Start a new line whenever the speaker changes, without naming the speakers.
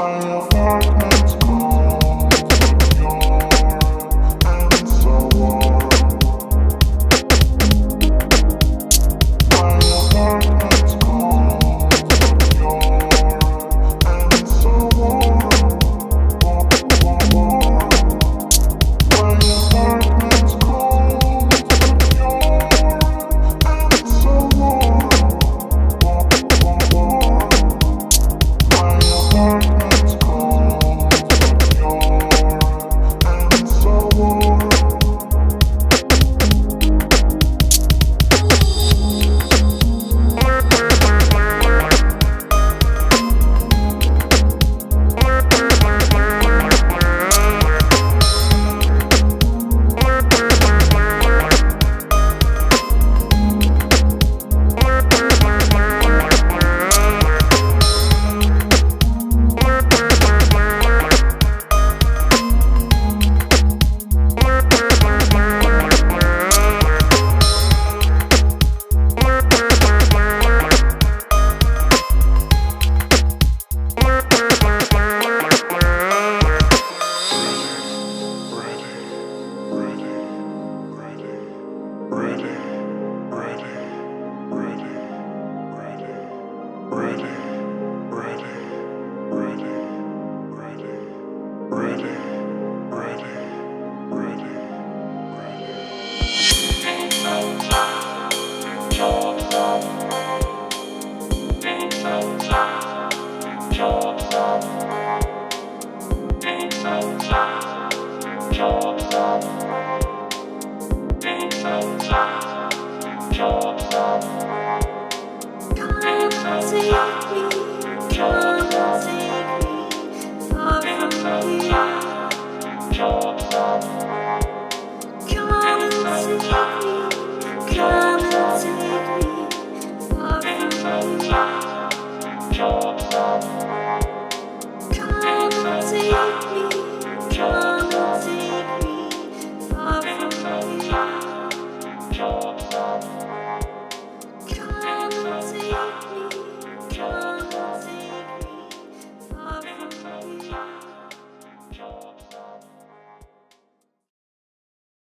apartment. Jobs.